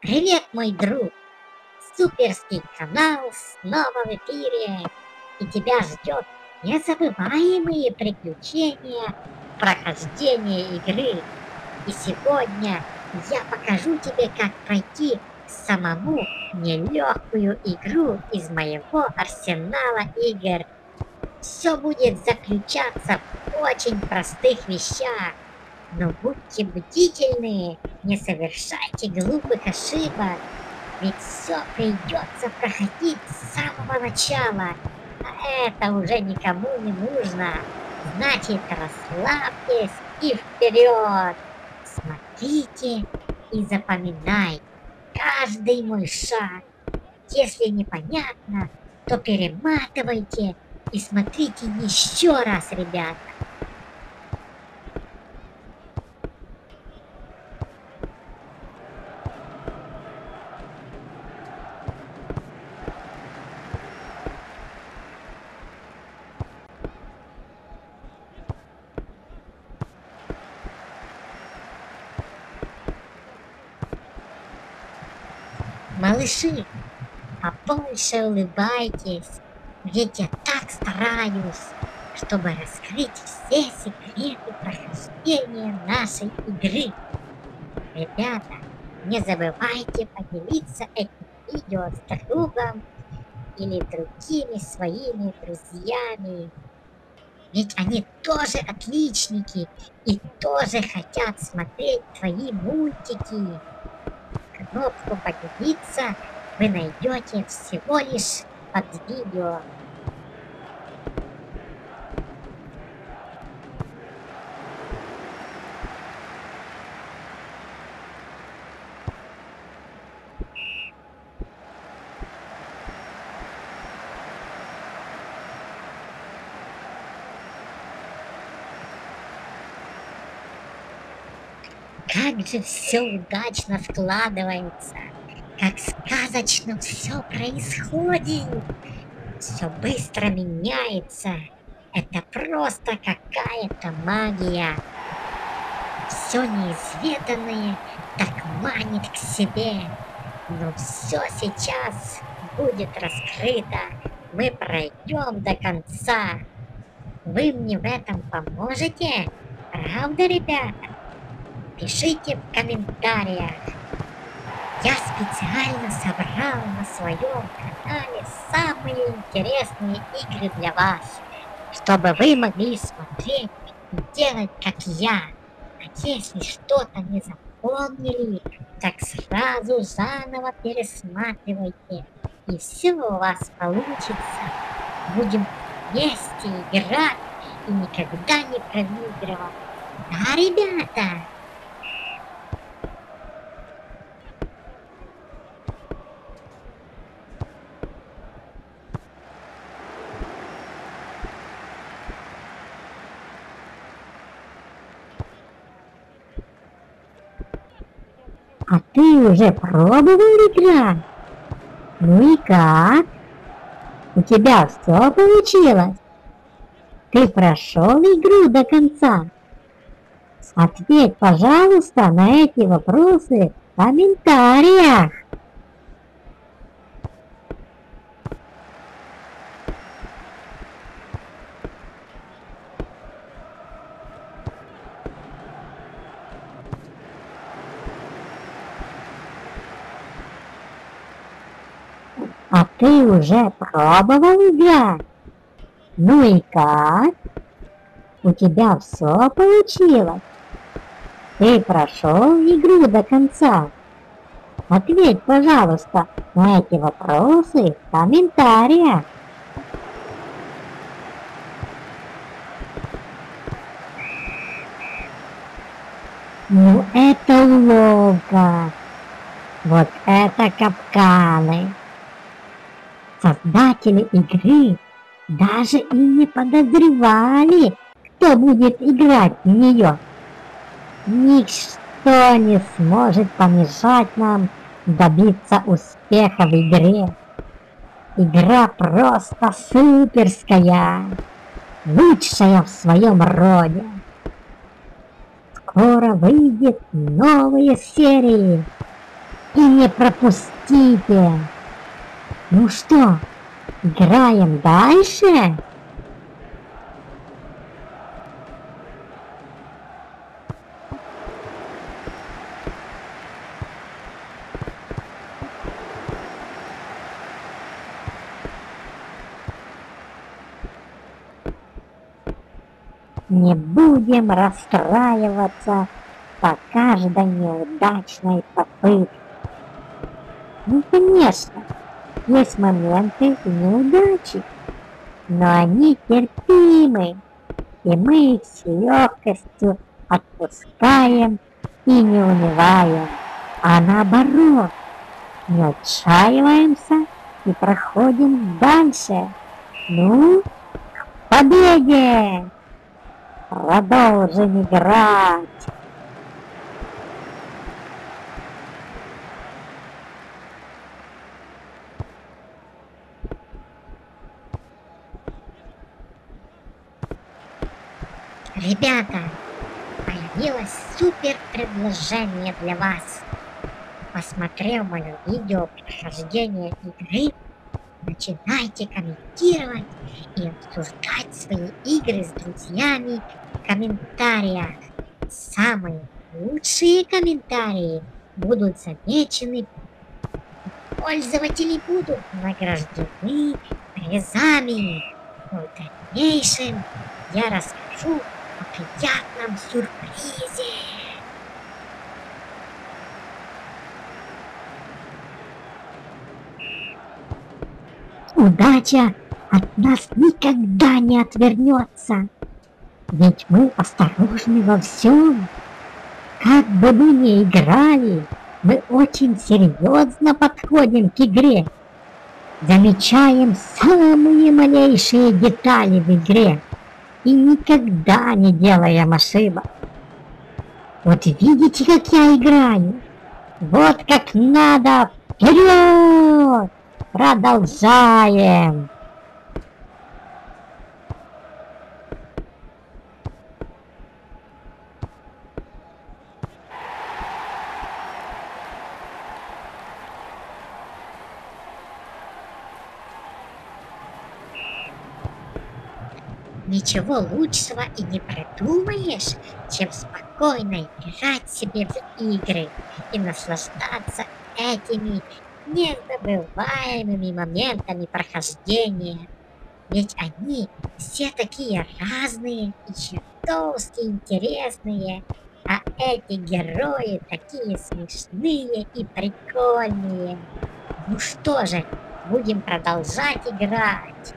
Привет, мой друг! Суперский канал снова в эфире, и тебя ждет незабываемые приключения прохождения игры. И сегодня я покажу тебе, как пройти самому нелегкую игру из моего арсенала игр. Все будет заключаться в очень простых вещах. Но будьте бдительны, не совершайте глупых ошибок, ведь все придется проходить с самого начала, а это уже никому не нужно. Значит, расслабьтесь и вперед! Смотрите и запоминайте каждый мой шаг. Если непонятно, то перематывайте и смотрите еще раз, ребята. Малыши, побольше улыбайтесь, ведь я так стараюсь, чтобы раскрыть все секреты прохождения нашей игры. Ребята, не забывайте поделиться этим видео с другом или другими своими друзьями. Ведь они тоже отличники и тоже хотят смотреть твои мультики кнопку «Поделиться» вы найдете всего лишь под видео. Как же все удачно складывается, как сказочно все происходит. Все быстро меняется. Это просто какая-то магия. Все неизведанное так манит к себе. Но все сейчас будет раскрыто. Мы пройдем до конца. Вы мне в этом поможете? Правда, ребята? Пишите в комментариях. Я специально собрал на своем канале самые интересные игры для вас, чтобы вы могли смотреть и делать как я. А если что-то не запомнили, так сразу заново пересматривайте, и все у вас получится. Будем вместе играть и никогда не проигрывать. Да, ребята? А ты уже пробовал играть? Ну и как? У тебя все получилось? Ты прошел игру до конца? Ответь, пожалуйста, на эти вопросы в комментариях. А ты уже пробовал играть? Ну и как? У тебя все получилось? Ты прошел игру до конца? Ответь, пожалуйста, на эти вопросы в комментариях. Ну это уловка. Вот это капканы. Создатели игры даже и не подозревали, кто будет играть в нее. Ничто не сможет помешать нам добиться успеха в игре. Игра просто суперская, лучшая в своем роде. Скоро выйдет новые серии. и не пропустите. Ну что, играем дальше? Не будем расстраиваться по каждой неудачной попытке. Ну, конечно, есть моменты неудачи, но они терпимы, и мы их с легкостью отпускаем и не унываем, а наоборот, не отчаиваемся и проходим дальше. Ну, к победе! Продолжим играть! Ребята, появилось супер предложение для вас. Посмотрев мое видео прохождения игры, начинайте комментировать и обсуждать свои игры с друзьями в комментариях. Самые лучшие комментарии будут замечены. Пользователи будут награждены призами. В дальнейшем я расскажу приятном сюрпризе. Удача от нас никогда не отвернется. Ведь мы осторожны во всем. Как бы мы ни играли, мы очень серьезно подходим к игре. Замечаем самые малейшие детали в игре и никогда не делаем ошибок. Вот видите, как я играю? Вот как надо! Вперед! Продолжаем! Ничего лучшего и не придумаешь, чем спокойно играть себе в игры и наслаждаться этими незабываемыми моментами прохождения. Ведь они все такие разные и чертовски интересные, а эти герои такие смешные и прикольные. Ну что же, будем продолжать играть.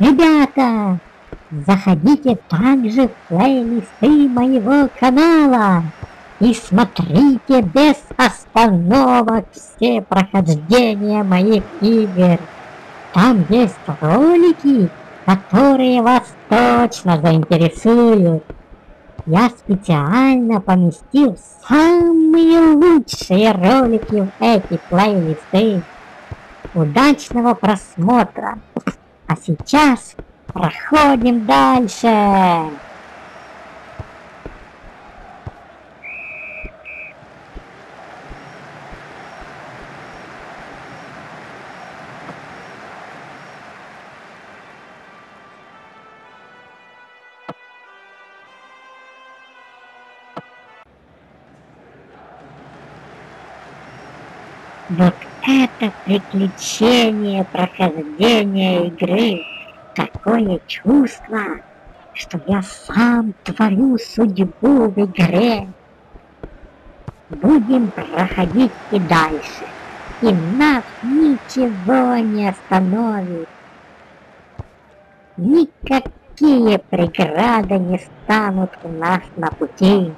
Ребята, заходите также в плейлисты моего канала и смотрите без остановок все прохождения моих игр. Там есть ролики, которые вас точно заинтересуют. Я специально поместил самые лучшие ролики в эти плейлисты. Удачного просмотра! А сейчас проходим дальше. Вот это приключение прохождения игры. Такое чувство, что я сам творю судьбу в игре. Будем проходить и дальше, и нас ничего не остановит. Никакие преграды не станут у нас на пути.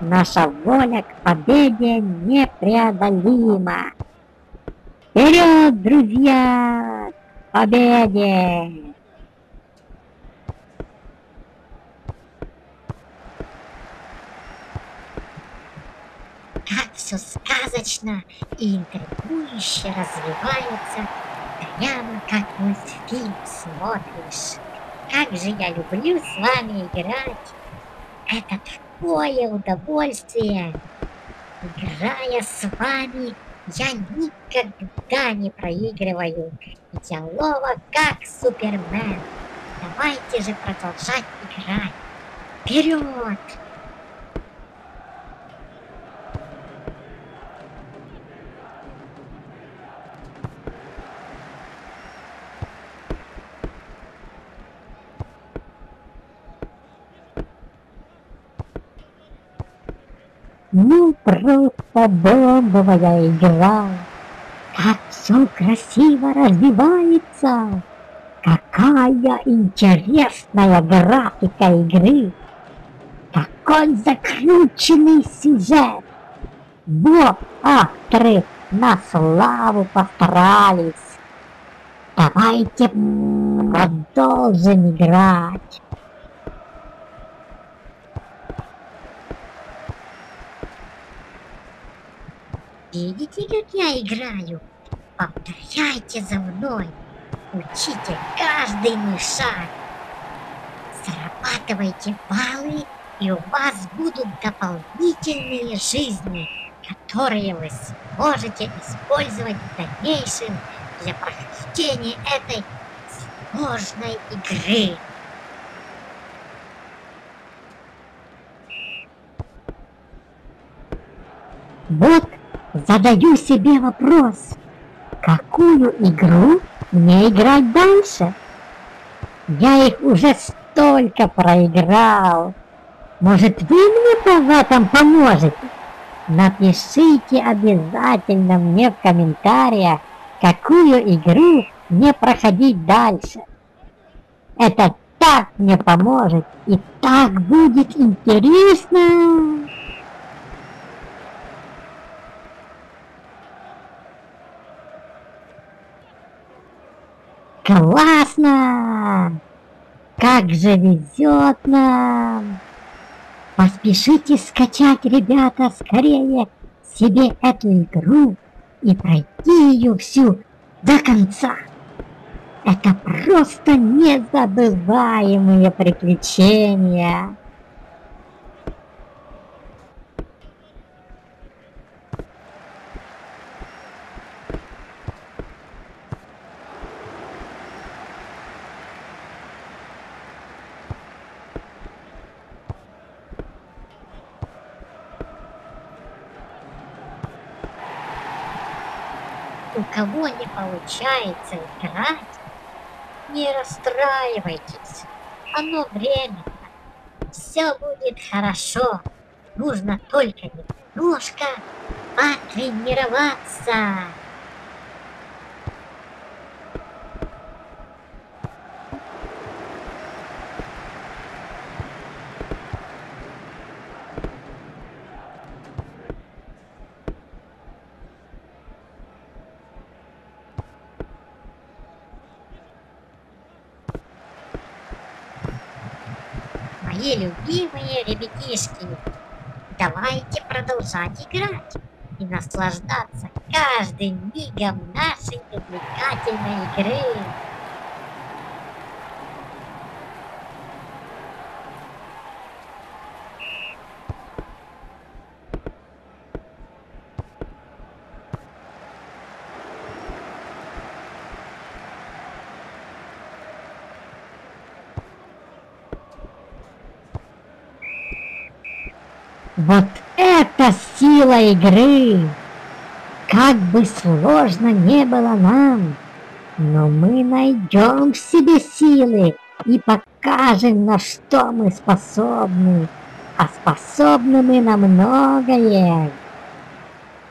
Наша воля к победе непреодолима. Вперед, друзья! Победе! Как все сказочно и интригующе развивается, прямо как мультфильм смотришь. как же я люблю с вами играть. Это такое удовольствие. Играя с вами, я никогда не проигрываю. Я лова как Супермен. Давайте же продолжать играть. Вперед! Ну, просто бомбовая игра. Как все красиво развивается. Какая интересная графика игры. Какой закрученный сюжет. Вот авторы на славу постарались. Давайте продолжим играть. Видите, как я играю? Повторяйте за мной. Учите каждый мой шаг. Зарабатывайте баллы, и у вас будут дополнительные жизни, которые вы сможете использовать в дальнейшем для прохождения этой сложной игры. Вот задаю себе вопрос, какую игру мне играть дальше? Я их уже столько проиграл. Может, вы мне в этом поможете? Напишите обязательно мне в комментариях, какую игру мне проходить дальше. Это так мне поможет и так будет интересно. Классно! Как же везет нам! Поспешите скачать, ребята, скорее себе эту игру и пройти ее всю до конца. Это просто незабываемые приключения. У кого не получается играть, не расстраивайтесь. Оно временно. Все будет хорошо. Нужно только немножко потренироваться. Ребятишки. Давайте продолжать играть и наслаждаться каждым мигом нашей увлекательной игры. Вот это сила игры! Как бы сложно не было нам, но мы найдем в себе силы и покажем, на что мы способны. А способны мы на многое.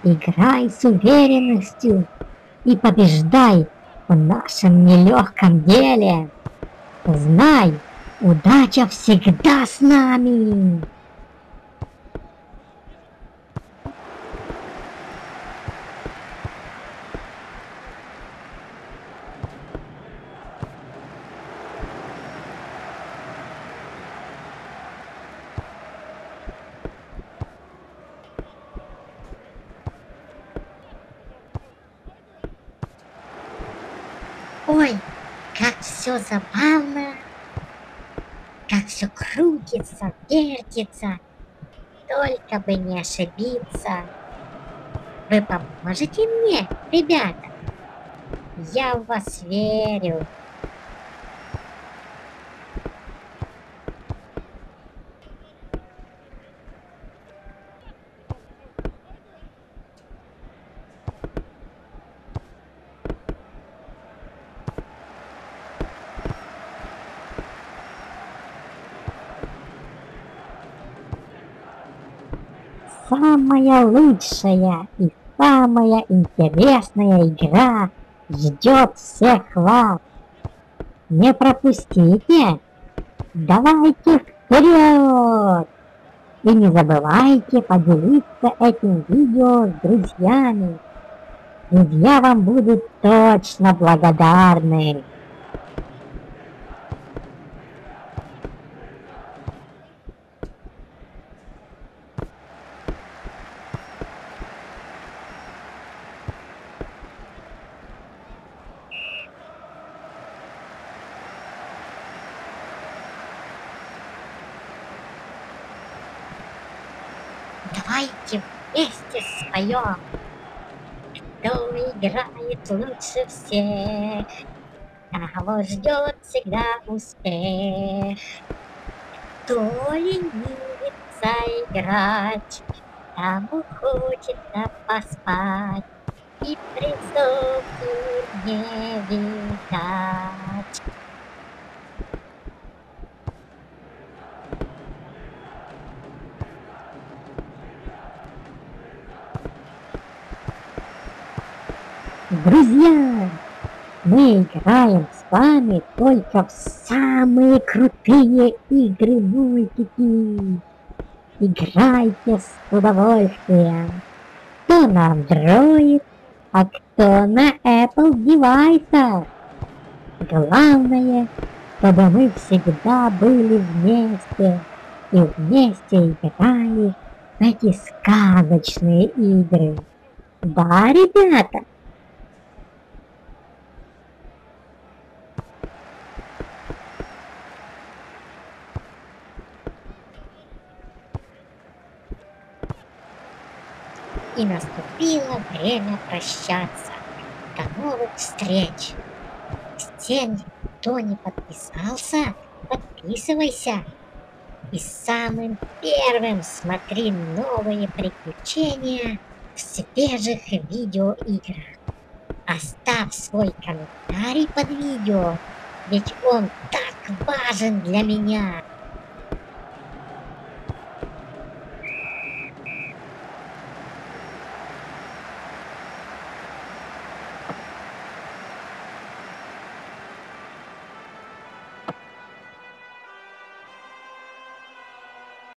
Играй с уверенностью и побеждай в нашем нелегком деле. Знай, удача всегда с нами. Ой, как все забавно, как все крутится, вертится. Только бы не ошибиться. Вы поможете мне, ребята? Я в вас верю. Самая лучшая и самая интересная игра ждет всех вас. Не пропустите! Давайте вперед! И не забывайте поделиться этим видео с друзьями. Друзья вам будут точно благодарны. Давайте споем. Кто играет лучше всех, того ждет всегда успех. Кто ленивится играть, тому хочется поспать и призов не видать. Друзья, мы играем с вами только в самые крутые игры мультики. Играйте с удовольствием. Кто на Android, а кто на Apple девайсах. Главное, чтобы мы всегда были вместе и вместе играли в эти сказочные игры. Да, ребята? И наступило время прощаться. До новых встреч! С тем, кто не подписался, подписывайся. И самым первым смотри новые приключения в свежих видеоиграх. Оставь свой комментарий под видео, ведь он так важен для меня.